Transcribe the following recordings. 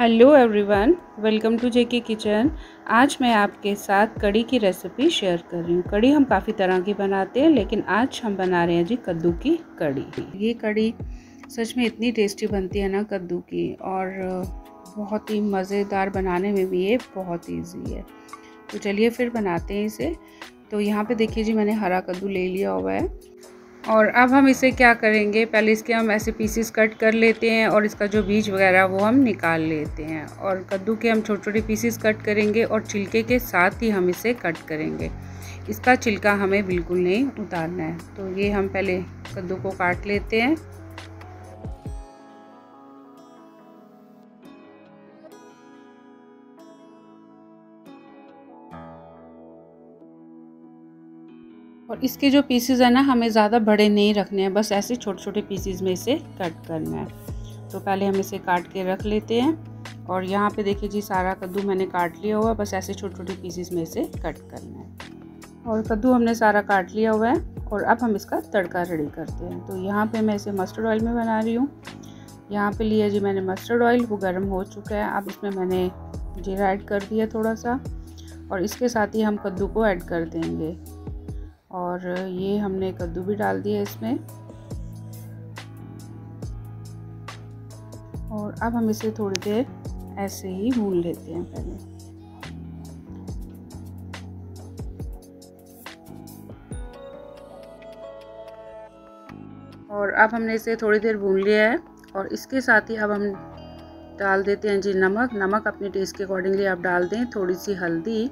Hello everyone, welcome to JK kitchen. आज मैं आपके साथ कड़ी की रेसिपी शेयर कर रही हूँ। कड़ी हम काफ़ी तरह की बनाते हैं, लेकिन आज हम बना रहे हैं जी कद्दू की कड़ी ये कड़ी सच में इतनी टेस्टी बनती है ना कद्दू की, और बहुत ही मज़ेदार बनाने में भी ये बहुत ईजी है। तो चलिए फिर बनाते हैं इसे। तो यहाँ पे देखिए जी मैंने हरा कद्दू ले लिया हुआ है। और अब हम इसे क्या करेंगे? पहले इसके हम ऐसे पीसेस कट कर लेते हैं और इसका जो बीज वगैरह वो हम निकाल लेते हैं। और कद्दू के हम छोटे छोटे पीसेस कट करेंगे और छिलके के साथ ही हम इसे कट करेंगे। इसका छिलका हमें बिल्कुल नहीं उतारना है। तो ये हम पहले कद्दू को काट लेते हैं। और इसके जो पीसेज है ना, हमें ज़्यादा बड़े नहीं रखने हैं, बस ऐसे छोटे छोटे पीसेज में इसे कट करना है। तो पहले हम इसे काट के रख लेते हैं और यहाँ पे देखिए जी, सारा कद्दू मैंने काट लिया हुआ है, बस ऐसे छोटे छोटे पीसेज में इसे कट करना है। और कद्दू हमने सारा काट लिया हुआ है और अब हम इसका तड़का रेडी करते हैं। तो यहाँ पे मैं इसे मस्टर्ड ऑयल में बना रही हूँ। यहाँ पे लिया जी मैंने मस्टर्ड ऑयल वो गर्म हो चुका है। अब इसमें मैंने जीरा ऐड कर दिया थोड़ा सा और इसके साथ ही हम कद्दू को ऐड कर देंगे। और ये हमने कद्दू भी डाल दिया इसमें। और अब हम इसे थोड़ी देर ऐसे ही भून लेते हैं पहले। और अब हमने इसे थोड़ी देर भून लिया है और इसके साथ ही अब हम डाल देते हैं जी नमक। नमक अपने टेस्ट के अकॉर्डिंगली आप डाल दें, थोड़ी सी हल्दी।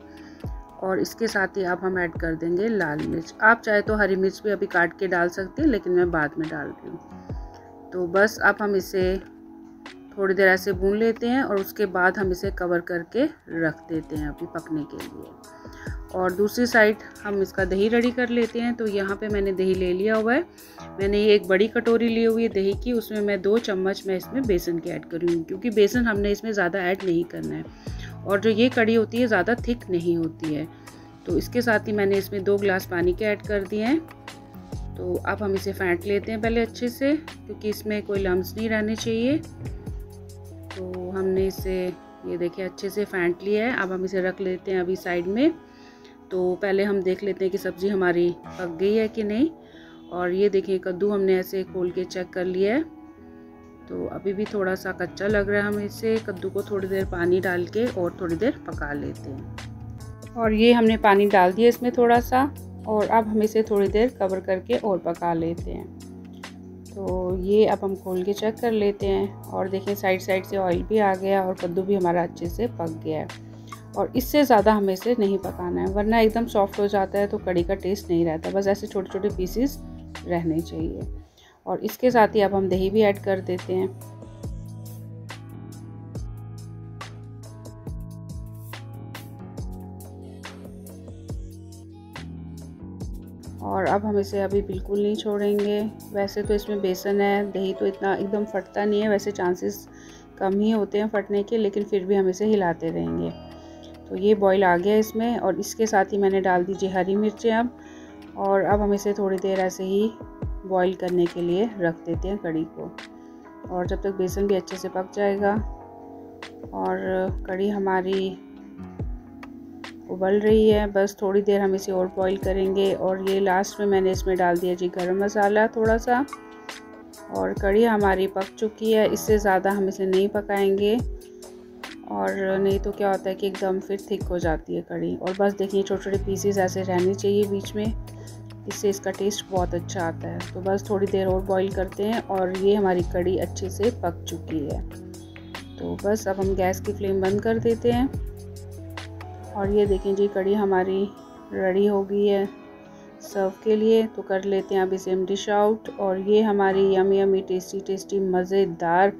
और इसके साथ ही अब हम ऐड कर देंगे लाल मिर्च। आप चाहे तो हरी मिर्च भी अभी काट के डाल सकते हैं, लेकिन मैं बाद में डाल रही हूँ। तो बस अब हम इसे थोड़ी देर ऐसे भून लेते हैं और उसके बाद हम इसे कवर करके रख देते हैं अभी पकने के लिए। और दूसरी साइड हम इसका दही रेडी कर लेते हैं। तो यहाँ पे मैंने दही ले लिया हुआ है। मैंने ये एक बड़ी कटोरी ली हुई है दही की, उसमें मैं दो चम्मच मैं इसमें बेसन के ऐड करी हूँ, क्योंकि बेसन हमने इसमें ज़्यादा ऐड नहीं करना है। और जो ये कड़ी होती है, ज़्यादा थिक नहीं होती है। तो इसके साथ ही मैंने इसमें दो गिलास पानी के ऐड कर दिए हैं। तो अब हम इसे फेंट लेते हैं पहले अच्छे से, क्योंकि इसमें कोई लम्स नहीं रहने चाहिए। तो हमने इसे, ये देखिए, अच्छे से फेंट लिया है। अब हम इसे रख लेते हैं अभी साइड में। तो पहले हम देख लेते हैं कि सब्ज़ी हमारी पक गई है कि नहीं। और ये देखिए, कद्दू हमने ऐसे खोल के चेक कर लिया है। तो अभी भी थोड़ा सा कच्चा लग रहा है हम इसे। कद्दू को थोड़ी देर पानी डाल के और थोड़ी देर पका लेते हैं। और ये हमने पानी डाल दिया इसमें थोड़ा सा और अब हम इसे थोड़ी देर कवर करके और पका लेते हैं। तो ये अब हम खोल के चेक कर लेते हैं और देखें साइड साइड से ऑयल भी आ गया और कद्दू भी हमारा अच्छे से पक गया है। और इससे ज़्यादा हमें इसे नहीं पकाना है, वरना एकदम सॉफ्ट हो जाता है तो कड़ी का टेस्ट नहीं रहता। बस ऐसे छोटे छोटे पीसीस रहने चाहिए। और इसके साथ ही अब हम दही भी ऐड कर देते हैं। और अब हम इसे अभी बिल्कुल नहीं छोड़ेंगे। वैसे तो इसमें बेसन है, दही तो इतना एकदम फटता नहीं है, वैसे चांसेस कम ही होते हैं फटने के, लेकिन फिर भी हम इसे हिलाते रहेंगे। तो ये बॉईल आ गया इसमें, और इसके साथ ही मैंने डाल दीजिए हरी मिर्चें अब। और अब हम इसे थोड़ी देर ऐसे ही बॉईल करने के लिए रख देते हैं कड़ी को। और जब तक बेसन भी अच्छे से पक जाएगा और कड़ी हमारी उबल रही है, बस थोड़ी देर हम इसे और बॉईल करेंगे। और ये लास्ट में मैंने इसमें डाल दिया जी गरम मसाला थोड़ा सा और कड़ी हमारी पक चुकी है, इससे ज़्यादा हम इसे नहीं पकाएँगे। और नहीं तो क्या होता है कि एकदम फिर थिक हो जाती है कड़ी और बस देखिए छोटे छोटे पीसीस ऐसे रहने चाहिए बीच में। इससे इसका टेस्ट बहुत अच्छा आता है। तो बस थोड़ी देर और बॉईल करते हैं और ये हमारी कड़ी अच्छे से पक चुकी है। तो बस अब हम गैस की फ्लेम बंद कर देते हैं। और ये देखें जी कड़ी हमारी रेडी हो गई है सर्व के लिए। तो कर लेते हैं अब इसे हम डिश आउट और ये हमारी यम यमी टेस्टी टेस्टी मज़ेदार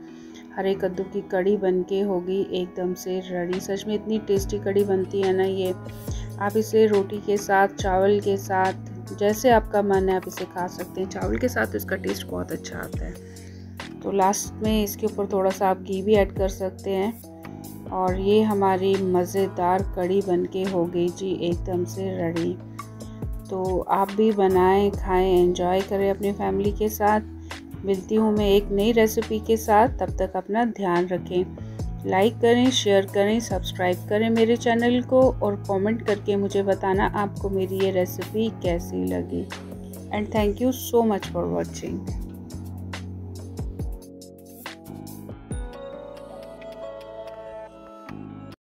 हरे कद्दू की कड़ी बन के होगी। एकदम से रेडी सच में इतनी टेस्टी कड़ी बनती है ना ये। आप इसे रोटी के साथ, चावल के साथ जैसे आपका मन है, आप इसे खा सकते हैं। चावल के साथ इसका टेस्ट बहुत अच्छा आता है। तो लास्ट में इसके ऊपर थोड़ा सा आप घी भी ऐड कर सकते हैं। और ये हमारी मज़ेदार कड़ी बन के हो गई जी, एकदम से रेडी तो आप भी बनाएँ, खाएँ एंजॉय करें अपनी फैमिली के साथ। मिलती हूँ मैं एक नई रेसिपी के साथ। तब तक अपना ध्यान रखें। लाइक करें, शेयर करें, सब्सक्राइब करें मेरे चैनल को और कमेंट करके मुझे बताना आपको मेरी ये रेसिपी कैसी लगी। And thank you so much for watching